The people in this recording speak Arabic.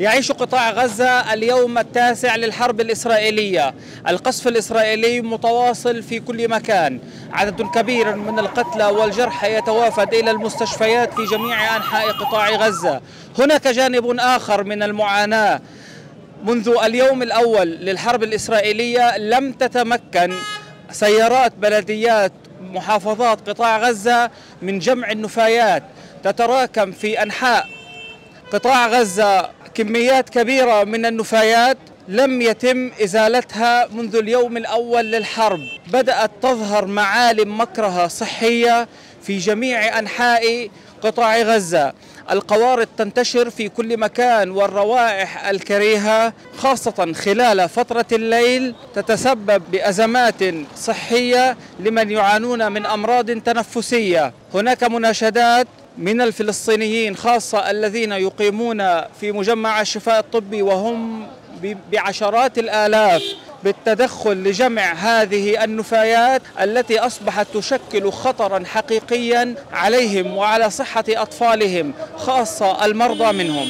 يعيش قطاع غزة اليوم التاسع للحرب الإسرائيلية. القصف الإسرائيلي متواصل في كل مكان. عدد كبير من القتلى والجرحى يتوافد إلى المستشفيات في جميع أنحاء قطاع غزة. هناك جانب آخر من المعاناة. منذ اليوم الأول للحرب الإسرائيلية لم تتمكن سيارات بلديات محافظات قطاع غزة من جمع النفايات تتراكم في أنحاء قطاع غزة كميات كبيرة من النفايات لم يتم إزالتها منذ اليوم الأول للحرب، بدأت تظهر معالم مكرهة صحية في جميع أنحاء قطاع غزة، القوارض تنتشر في كل مكان والروائح الكريهة خاصة خلال فترة الليل تتسبب بأزمات صحية لمن يعانون من أمراض تنفسية، هناك مناشدات من الفلسطينيين خاصة الذين يقيمون في مجمع الشفاء الطبي وهم بعشرات الآلاف بالتدخل لجمع هذه النفايات التي أصبحت تشكل خطرا حقيقيا عليهم وعلى صحة أطفالهم خاصة المرضى منهم.